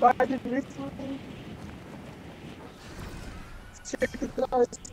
By the check the guys.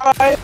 Bye.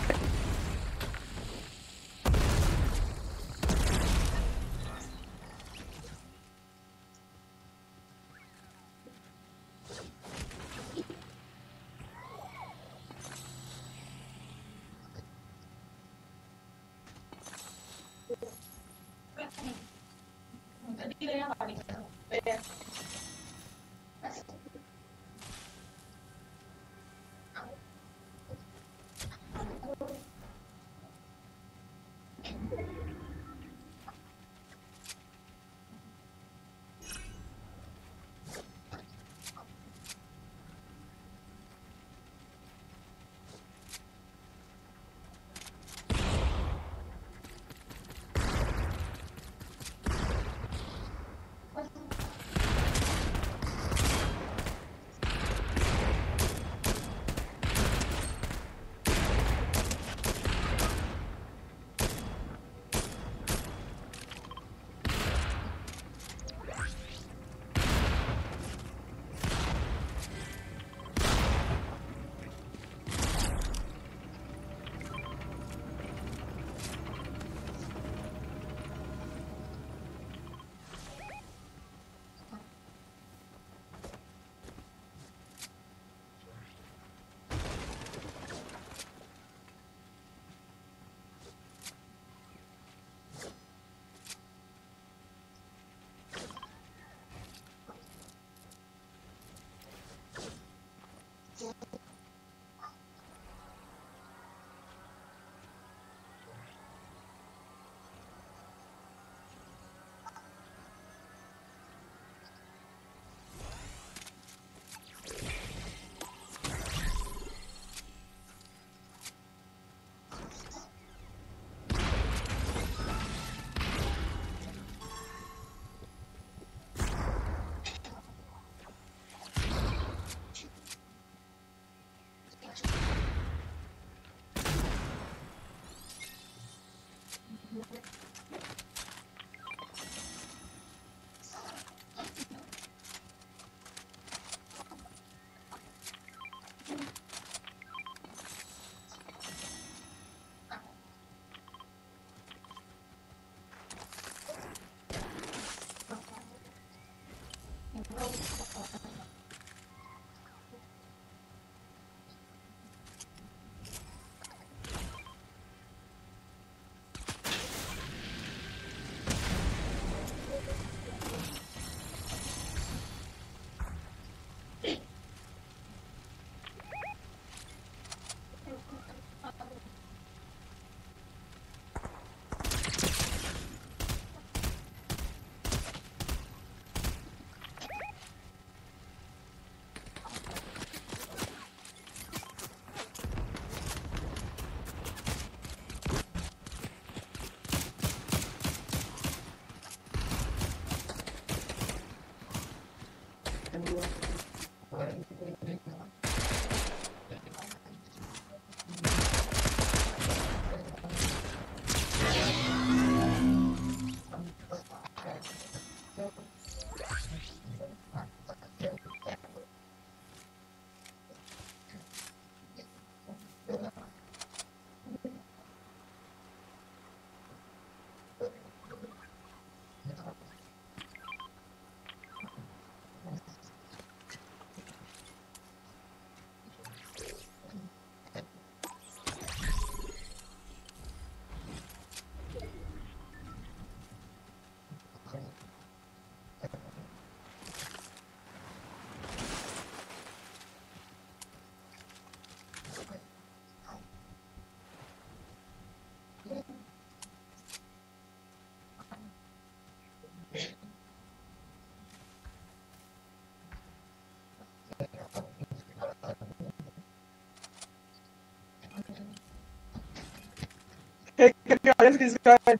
This guy.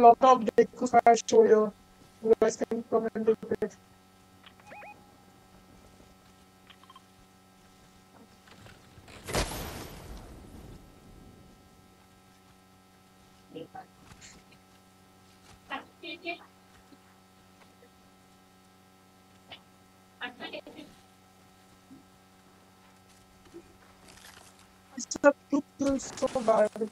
A lot of Deku Smash show here. You guys can comment and it. It's a people so bad.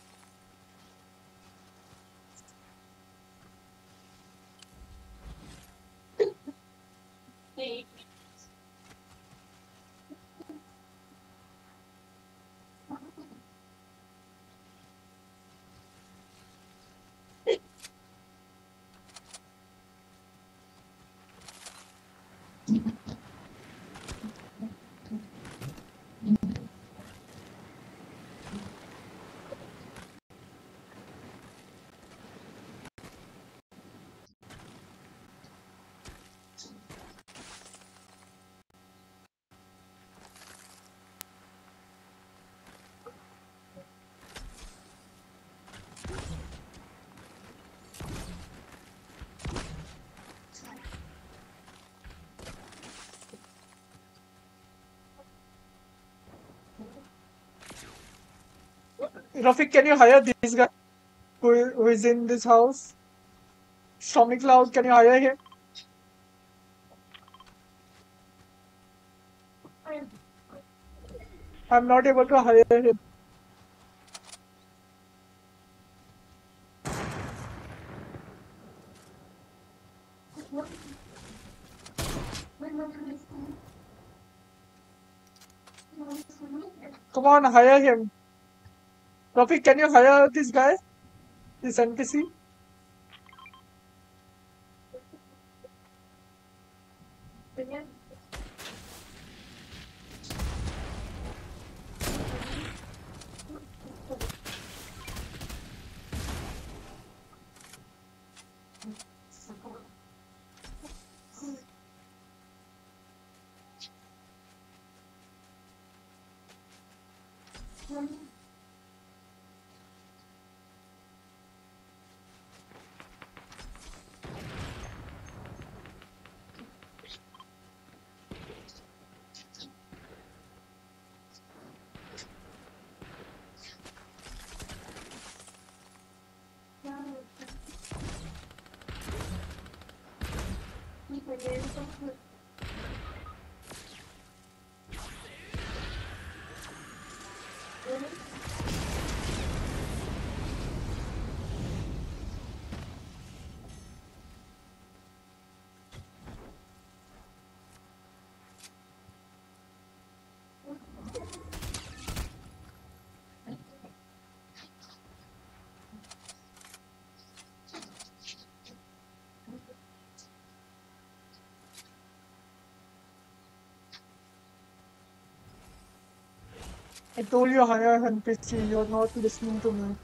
Rafiq, can you hire this guy who, who is in this house? Stormy Cloud, can you hire him? I'm not able to hire him. Come on, hire him. Rafiq, can you hire this guy? This NPC? again. Something. I told you hire NPC, you're not listening to me.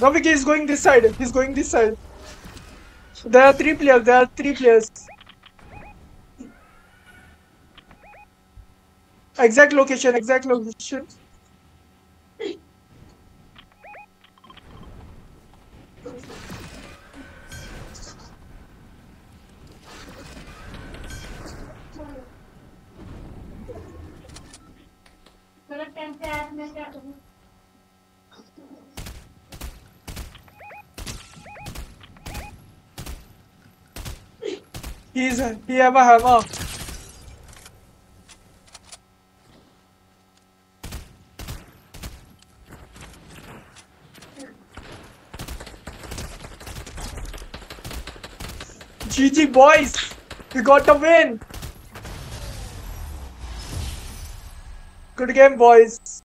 Ravik is going this side. He's going this side. There are three players. There are three players. Exact location. Exact location. He's he have a hammer. GG boys, we got the win. Good game boys.